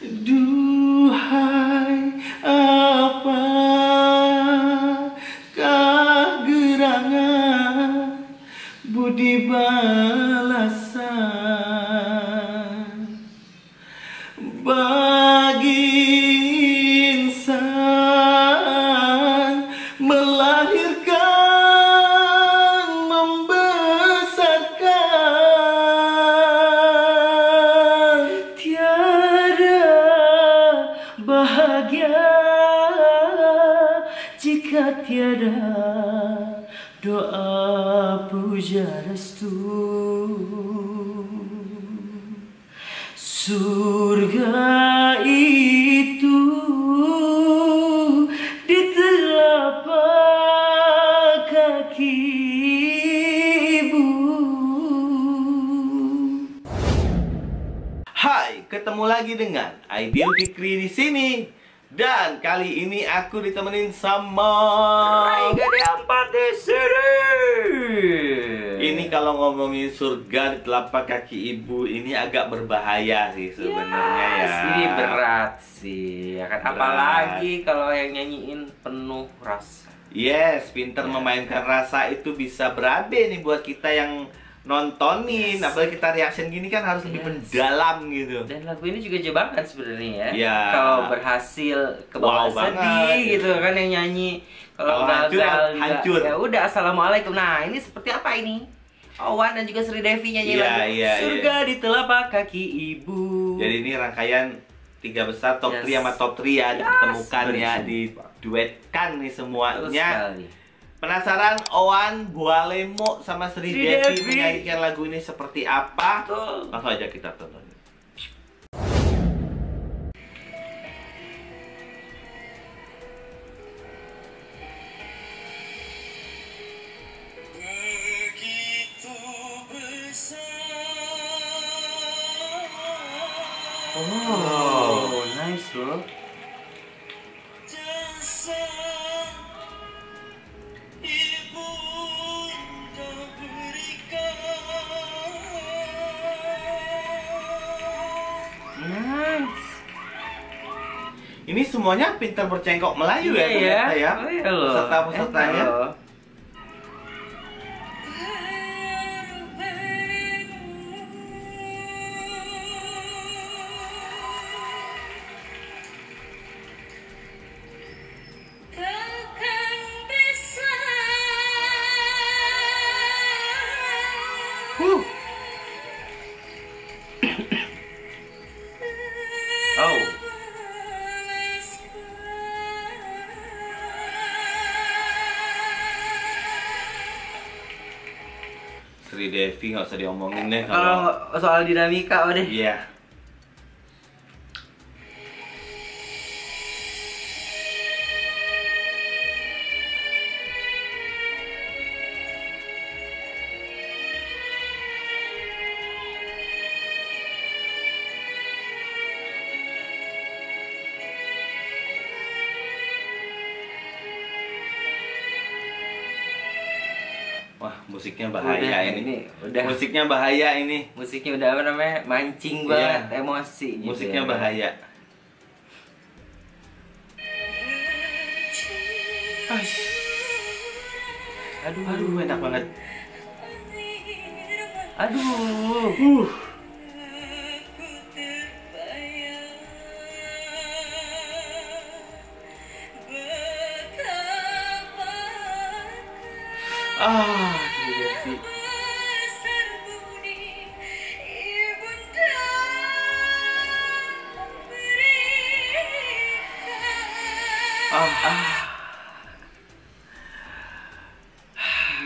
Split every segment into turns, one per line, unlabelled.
do bahagia jika tiada doa puja restu Surga itu di telapak kaki ibu. Hai, ketemu lagi dengan Aidil Fikri di sini. Dan kali ini aku ditemenin sama
Rai Gade Ampat di sini.
Ini kalau ngomongin surga di telapak kaki ibu ini agak berbahaya sih sebenarnya ya.
Sih berat sih. Ya kan
Berat.
apalagi kalau yang nyanyiin penuh rasa.
Yes, pinter
Ya.
memainkan rasa itu bisa berabe nih buat kita yang nontonin.
Yes.
Apalagi kita reaction gini kan harus lebih
Yes.
mendalam gitu.
Dan lagu ini juga jebakan sebenarnya ya.
Iya.
Kalau berhasil ke bawah
Wow banget.
sedih gitu kan yang nyanyi.
Kalau hancur,
gagal juga,
hancur.
ya udah assalamualaikum. Nah ini seperti apa ini? Owan dan juga Sri Devi nyanyi
Iya,
lagu
iya,
Surga di telapak kaki ibu.
Jadi ini rangkaian tiga besar top
Yes.
3 sama top 3 ya
Yes,
ditemukan ya,
betul.
diduetkan nih semuanya.
sekali.
Penasaran Owan, Bualemo sama Sri, Devi menyanyikan lagu ini seperti apa?
Betul.
Langsung aja kita tonton. Ini semuanya pintar bercengkok Melayu ya,
Iya
ternyata ya.
Oh, iya loh.
Peserta-pesertanya.
Enak
Devi nggak usah diomongin deh
Kalau soal dinamika, deh.
Iya. Musiknya bahaya
Udah,
ini.
ini udah.
Musiknya bahaya ini.
Musiknya udah apa namanya? Mancing
Iya.
banget emosi gitu
Musiknya
ya.
bahaya.
Aduh,
Aduh, enak banget.
Aduh.
Uh. Devi. Ah, ah.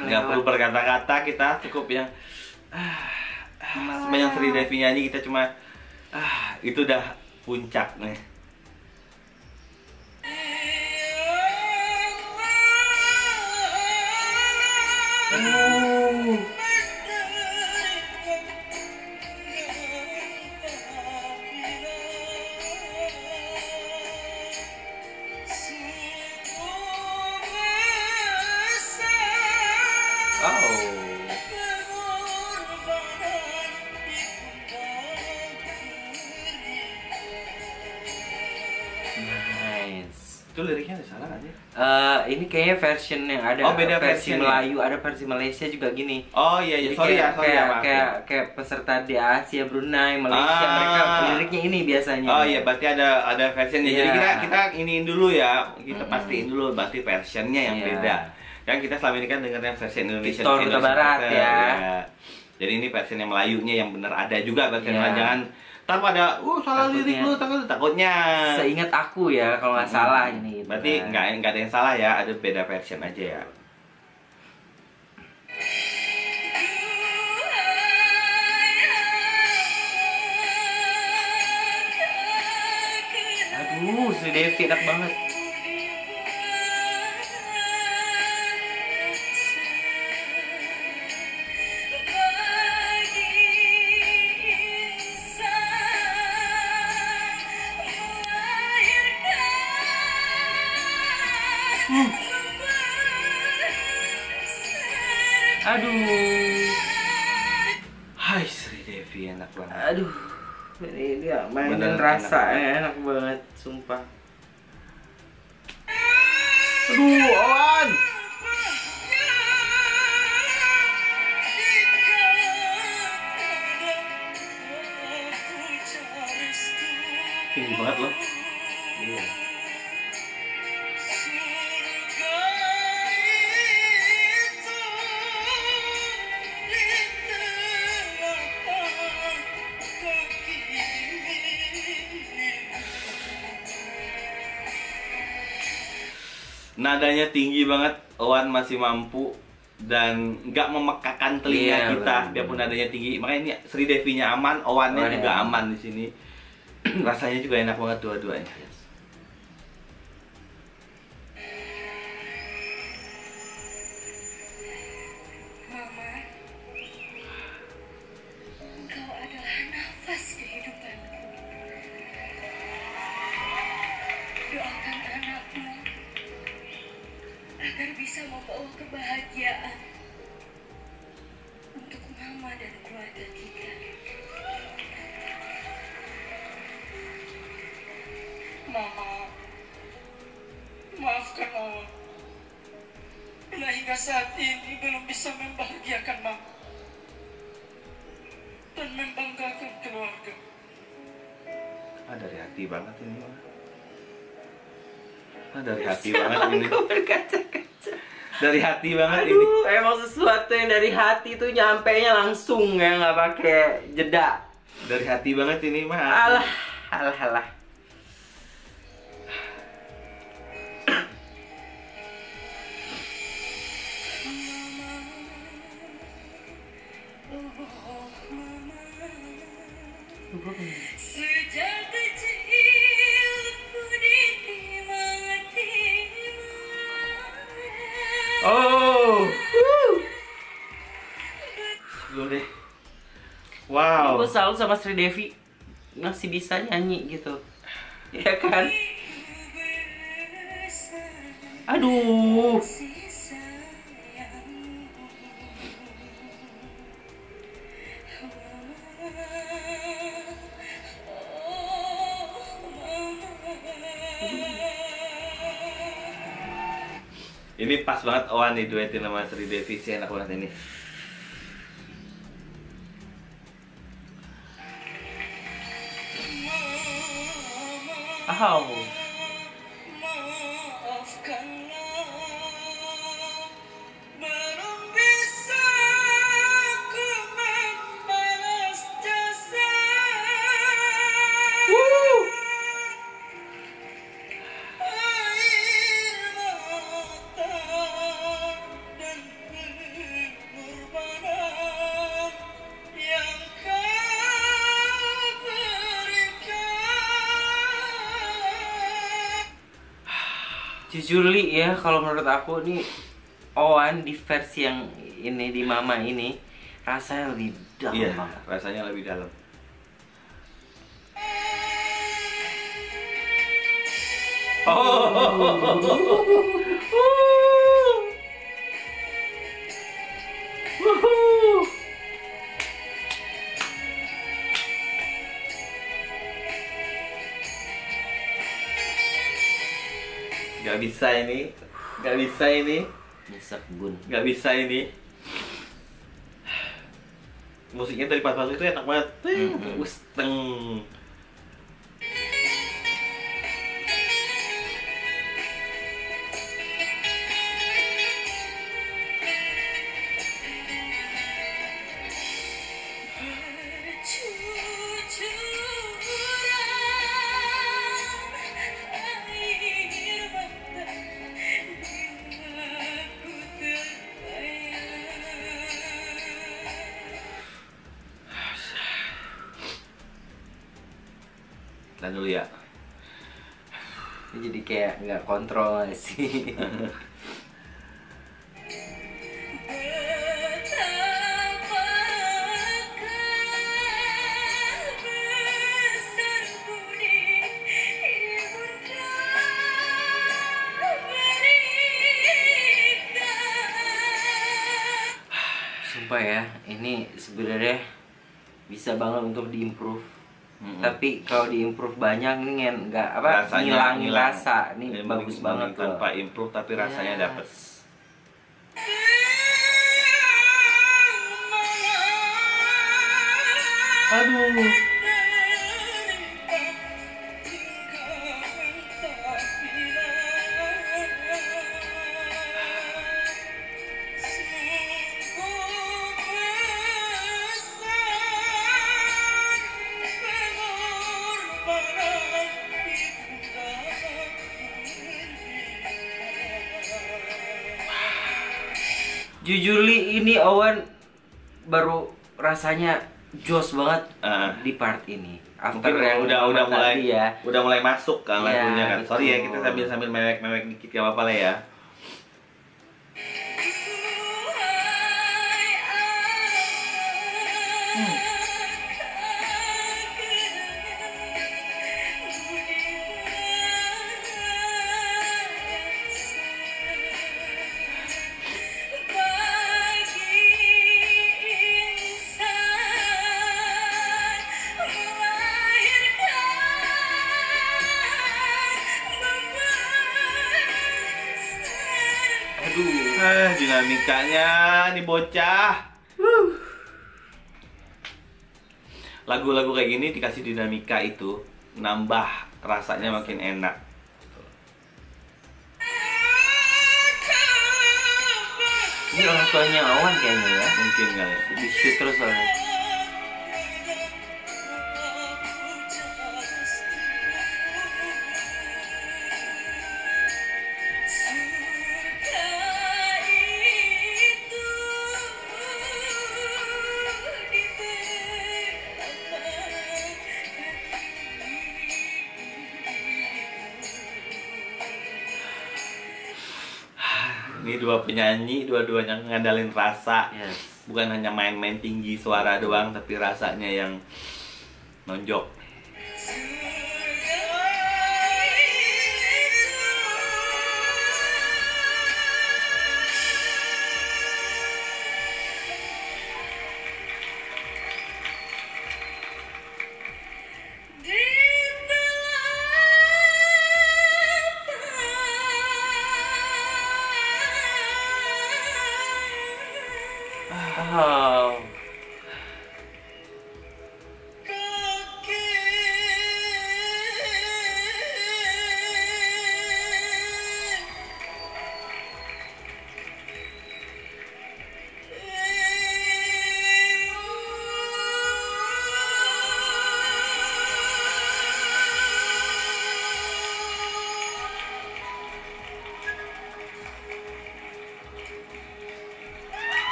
Nggak perlu berkata-kata kita cukup yang ah, ah, sepanjang Sri Devi nyanyi kita cuma ah itu udah puncak nih.
Nice.
Itu liriknya ada salah nggak sih?
Eh, ini kayaknya version yang ada
Oh, beda
versi
version ya?
Melayu, ada versi Malaysia juga gini.
Oh iya iya
Jadi
sorry
kayak,
ya sorry
kayak,
ya maaf.
kayak kayak peserta di Asia, Brunei, Malaysia
Ah.
mereka liriknya ini biasanya.
Oh iya berarti ada ada versionnya. Jadi
Iya.
kita kita iniin dulu ya. Kita pastiin dulu berarti versionnya yang
Iya.
beda. Kan kita selama ini kan dengarnya versi Indonesia
Huta Barat, ya.
Jadi ini versi yang Melayunya yang benar ada juga versi
Iya.
yang jangan ntar pada uh salah lirik lu takut takutnya.
Seingat aku ya kalau nggak salah ini. gitu
Berarti
kan.
nggak nggak ada yang salah ya, ada beda version aja ya.
Aduh, Sri Devi enak banget. Aduh.
Hai Sri Devi enak banget.
Aduh. Ini dia mainin rasa
enak
enak, enak banget, sumpah.
Aduh, Owan. Tinggi banget loh.
Iya.
Nadanya tinggi banget, Owan masih mampu dan nggak memekakan telinga
Iya,
kita
benar.
biarpun nadanya tinggi. Makanya ini Sri Devinya aman, Owannya
Owan
juga
ya.
aman di sini. Rasanya juga enak banget dua-duanya.
Mama dan keluarga kita. Mama, maafkan Mama. Bila hingga saat ini belum bisa membahagiakan Mama dan membanggakan keluarga.
Ah dari hati banget ini mah. Ah dari hati banget ini.
Aku berkaca-kaca.
Dari hati banget ini.
Aduh, emang sesuatu yang dari hati tuh nyampe nya langsung ya nggak pakai jeda.
Dari hati banget ini mah.
Alah, alah, alah.
Sejak
Oh,
Dulu deh. Wow.
gue selalu sama Sri Devi masih bisa nyanyi gitu, ya kan? Aduh,
Ini pas banget Owan diduetin sama Sri Devi sih enak banget ini.
Aw. Jujur li ya, kalau menurut aku nih Owan di versi yang ini di Mama ini rasanya lebih dalam
Iya,
banget.
rasanya lebih dalam. nggak bisa ini. Nggak bisa ini.
Nyesek bun.
nggak bisa ini. Musiknya dari pas-pas itu enak banget. Ting,
Mm-mm.
Wus, dan dulu ya
jadi kayak nggak kontrol sih. Sumpah ya, ini sebenarnya bisa banget untuk diimprove.
Mm-mm.
Tapi kalau diimprove banyak nih nggak apa
Rasanya
ngilangin
hilang.
rasa. Ini
Ya,
bagus banget
mending tanpa
loh.
improve tapi rasanya
Yes.
dapet
Aduh. Jujur li ini Owen baru rasanya jos banget
Ah.
di part ini. After
mungkin
yang
udah udah mulai
ya.
udah mulai masuk kan
Iya,
lagunya kan sorry ya kita sambil sambil mewek mewek dikit gak apa apa lah ya
Aduh.
Ah dinamikanya nih bocah lagu-lagu kayak gini dikasih dinamika itu nambah rasanya makin enak
Ini orang tuanya Owen kayaknya ya.
mungkin kali
Di shoot terus soalnya.
Dua penyanyi dua-duanya ngandalin rasa
Yes.
bukan hanya main-main tinggi suara doang tapi rasanya yang nonjok
Oh.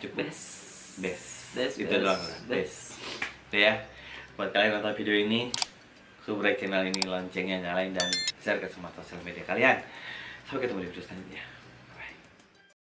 Cukup.
Best.
best,
Best,
itu
best,
doang. lah
best.
ya. Buat kalian nonton video ini subscribe channel ini loncengnya nyalain dan share ke semua sosial media kalian. Sampai ketemu di video selanjutnya